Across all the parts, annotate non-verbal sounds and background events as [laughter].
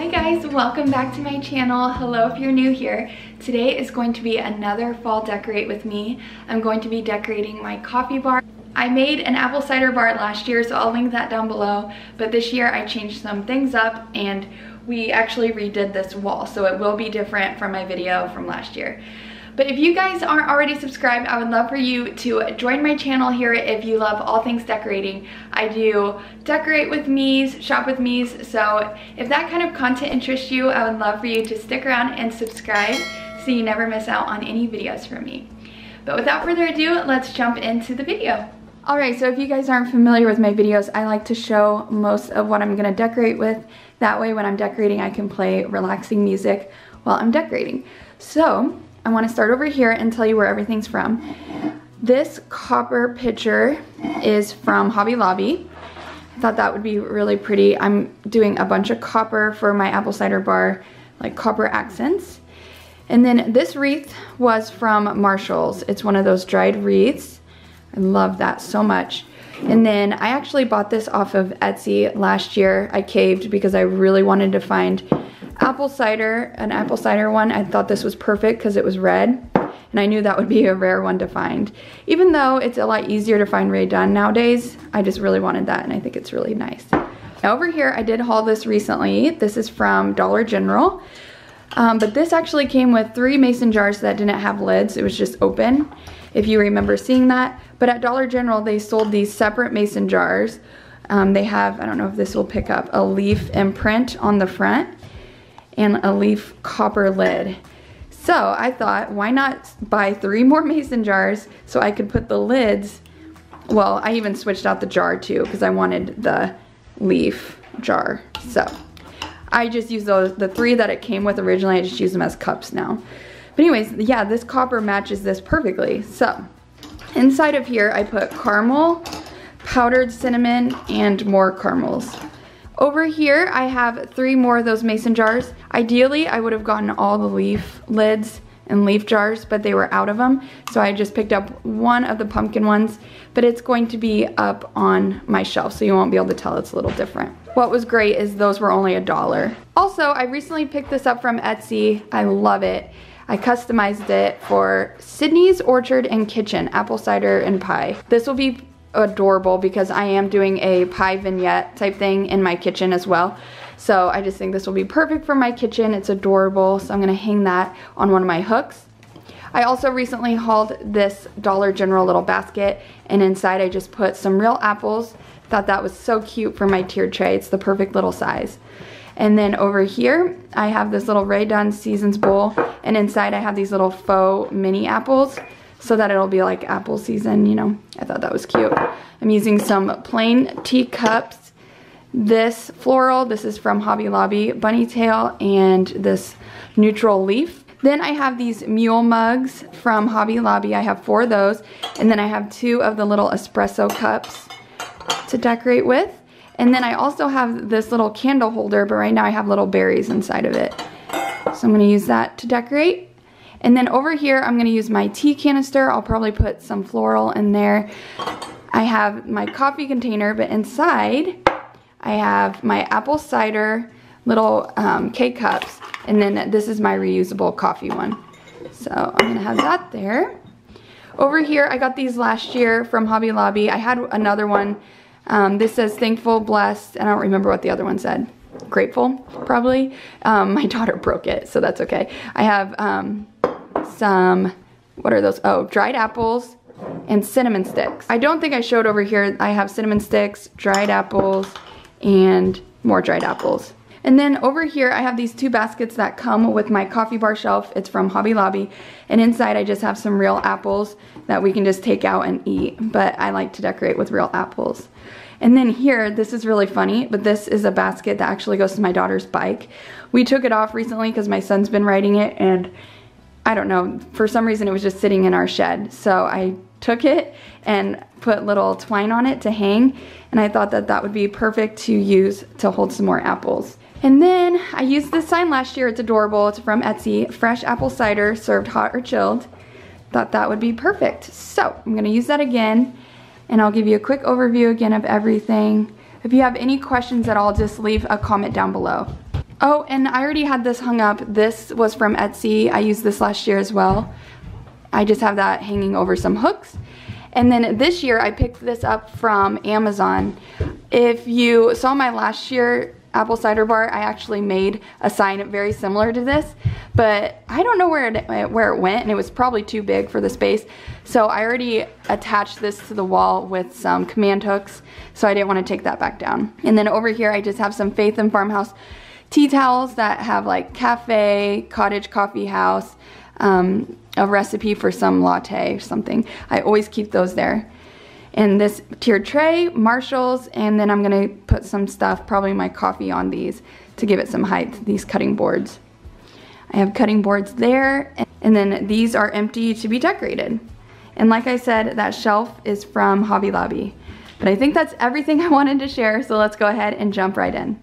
Hi guys, welcome back to my channel. Hello if you're new here. Today is going to be another fall decorate with me. I'm going to be decorating my coffee bar. I made an apple cider bar last year, so I'll link that down below. But this year I changed some things up and we actually redid this wall, so it will be different from my video from last year. But if you guys aren't already subscribed, I would love for you to join my channel here if you love all things decorating. I do decorate with me's, shop with me's, so if that kind of content interests you, I would love for you to stick around and subscribe so you never miss out on any videos from me. But without further ado, let's jump into the video. Alright, so if you guys aren't familiar with my videos, I like to show most of what I'm going to decorate with. That way when I'm decorating, I can play relaxing music while I'm decorating. So, I want to start over here and tell you where everything's from. This copper pitcher is from Hobby Lobby. I thought that would be really pretty. I'm doing a bunch of copper for my apple cider bar, like copper accents. And then this wreath was from Marshall's. It's one of those dried wreaths. I love that so much. And then I actually bought this off of Etsy last year. I caved because I really wanted to find apple cider, an apple cider one. I thought this was perfect because it was red. And I knew that would be a rare one to find. Even though it's a lot easier to find Rae Dunn nowadays, I just really wanted that and I think it's really nice. Now over here, I did haul this recently. This is from Dollar General. Um, but this actually came with three mason jars that didn't have lids. It was just open, if you remember seeing that. But at Dollar General, they sold these separate mason jars. Um, they have, I don't know if this will pick up, a leaf imprint on the front and a leaf copper lid. So I thought, why not buy three more [laughs] mason jars so I could put the lids, well, I even switched out the jar too because I wanted the leaf jar. So I just used those, the three that it came with originally, I just use them as cups now. But anyways, yeah, this copper matches this perfectly. So inside of here, I put caramel, powdered cinnamon, and more caramels. Over here, I have three more of those mason jars. Ideally, I would have gotten all the leaf lids and leaf jars, but they were out of them. So I just picked up one of the pumpkin ones, but it's going to be up on my shelf, so you won't be able to tell it's a little different. What was great is those were only a dollar. Also, I recently picked this up from Etsy. I love it. I customized it for Sydnie's Orchard and Kitchen, apple cider and pie. This will be adorable because I am doing a pie vignette type thing in my kitchen as well. So I just think this will be perfect for my kitchen. It's adorable. So I'm going to hang that on one of my hooks. I also recently hauled this Dollar General little basket and inside I just put some real apples. Thought that was so cute for my tiered tray. It's the perfect little size. And then over here, I have this little Rae Dunn Seasons bowl and inside I have these little faux mini apples so that it'll be like apple season, you know. I thought that was cute. I'm using some plain teacups. This floral, this is from Hobby Lobby, bunny tail, and this neutral leaf. Then I have these mule mugs from Hobby Lobby. I have four of those. And then I have two of the little espresso cups to decorate with. And then I also have this little candle holder, but right now I have little berries inside of it. So I'm gonna use that to decorate. And then over here, I'm gonna use my tea canister. I'll probably put some floral in there. I have my coffee container, but inside, I have my apple cider little um, K-cups. And then this is my reusable coffee one. So I'm gonna have that there. Over here, I got these last year from Hobby Lobby. I had another one. Um, this says thankful, blessed, and I don't remember what the other one said. Grateful, probably. Um, [laughs] my daughter broke it, so that's okay. I have um, some, what are those? Oh, dried apples and cinnamon sticks. I don't think I showed over here, I have cinnamon sticks, dried apples, and more dried apples. And then over here, I have these two baskets that come with my coffee bar shelf. It's from Hobby Lobby. And inside, I just have some real apples that we can just take out and eat. But I like to decorate with real apples. And then here, this is really funny, but this is a basket that actually goes to my daughter's bike. We took it off recently because my son's been riding it and I don't know, for some reason it was just sitting in our shed. So I took it and put little twine on it to hang and I thought that that would be perfect to use to hold some more apples. And then I used this sign last year, it's adorable, it's from Etsy, fresh apple cider served hot or chilled. Thought that would be perfect. So I'm gonna use that again and I'll give you a quick overview again of everything. If you have any questions at all, just leave a comment down below. Oh, and I already had this hung up. This was from Etsy. I used this last year as well. I just have that hanging over some hooks. And then this year I picked this up from Amazon. If you saw my last year apple cider bar, I actually made a sign very similar to this, but I don't know where it, where it went and it was probably too big for the space. So I already attached this to the wall with some command hooks, so I didn't want to take that back down. And then over here I just have some Faith and Farmhouse tea towels that have like cafe, cottage coffee house, um, a recipe for some latte or something. I always keep those there. And this tiered tray, Marshalls, and then I'm gonna put some stuff, probably my coffee on these to give it some height, these cutting boards. I have cutting boards there, and then these are empty to be decorated. And like I said, that shelf is from Hobby Lobby. But I think that's everything [laughs] I wanted to share, so let's go ahead and jump right in.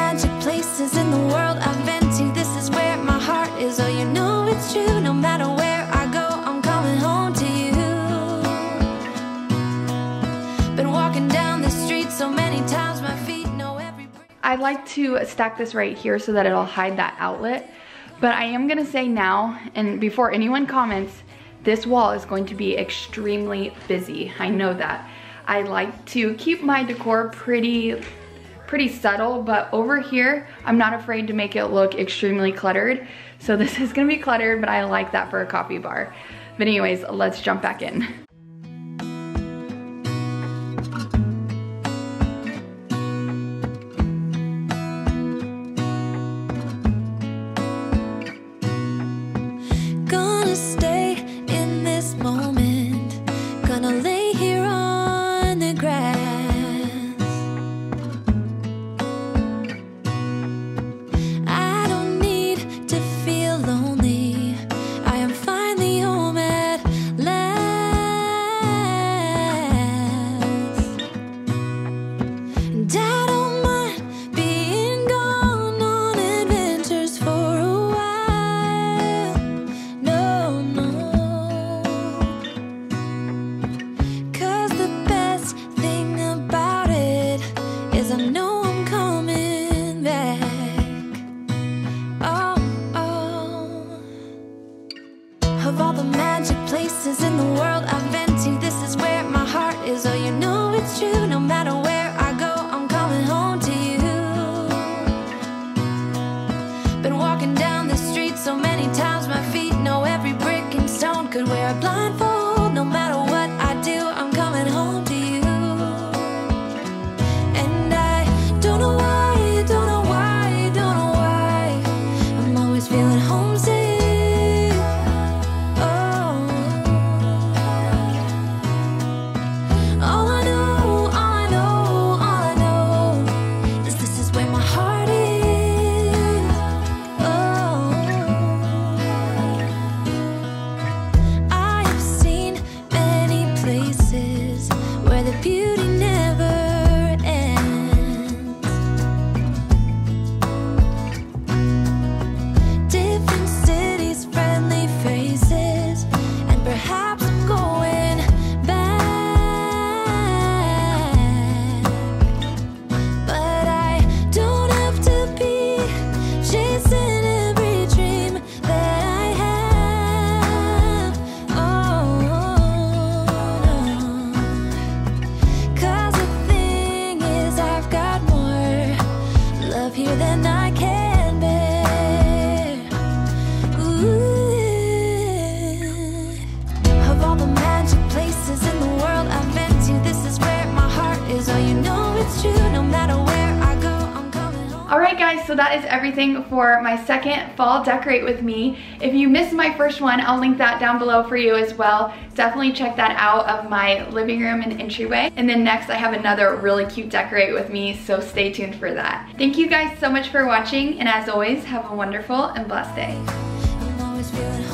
like to stack this right here so that it'll hide that outlet. But I am gonna say now, and before anyone comments, this wall is going to be extremely busy. I know that. I like to keep my decor pretty pretty subtle, but over here, I'm not afraid to make it look extremely cluttered. So this [laughs] is gonna be cluttered, but I like that for a coffee bar. But anyways, let's jump back in. So that is everything for my second fall decorate with me. If you missed my first one, I'll link that down below for you as well. Definitely check that out of my living room and entryway. And then next I have another really cute decorate with me, so stay tuned for that. Thank you guys so much for watching, and as always, have a wonderful and blessed day.